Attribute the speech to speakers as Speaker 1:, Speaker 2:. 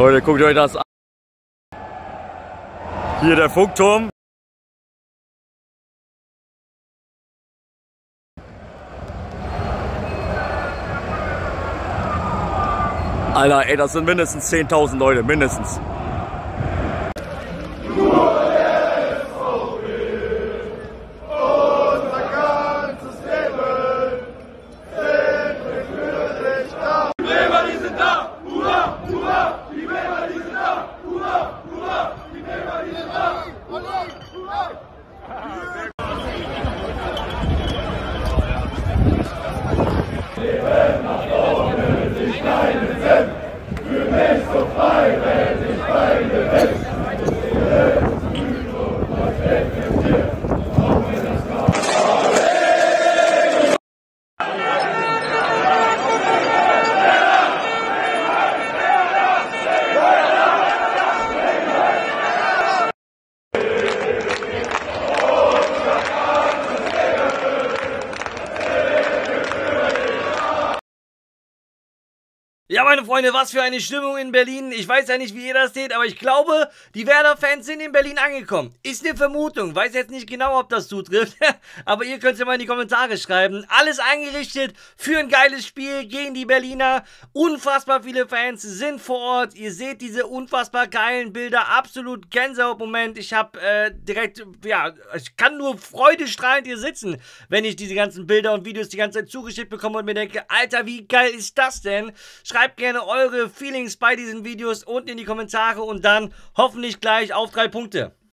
Speaker 1: Leute, guckt euch das an. Hier der Funkturm. Alter, ey, das sind mindestens 10.000 Leute, mindestens.
Speaker 2: Ja, meine Freunde, was für eine Stimmung in Berlin. Ich weiß ja nicht, wie ihr das seht, aber ich glaube, die Werder-Fans sind in Berlin angekommen. Ist eine Vermutung. Weiß jetzt nicht genau, ob das zutrifft. aber ihr könnt es ja mal in die Kommentare schreiben. Alles eingerichtet für ein geiles Spiel gegen die Berliner. Unfassbar viele Fans sind vor Ort. Ihr seht diese unfassbar geilen Bilder. Absolut Gänsehaut-Moment. Ich habe äh, direkt, ja, ich kann nur freudestrahlend hier sitzen, wenn ich diese ganzen Bilder und Videos die ganze Zeit zugeschickt bekomme und mir denke, Alter, wie geil ist das denn? Schreibt Schreibt gerne eure Feelings bei diesen Videos unten in die Kommentare und dann hoffentlich gleich auf drei Punkte.